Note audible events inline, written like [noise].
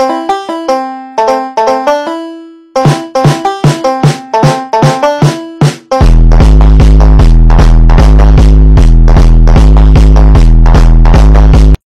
you [laughs]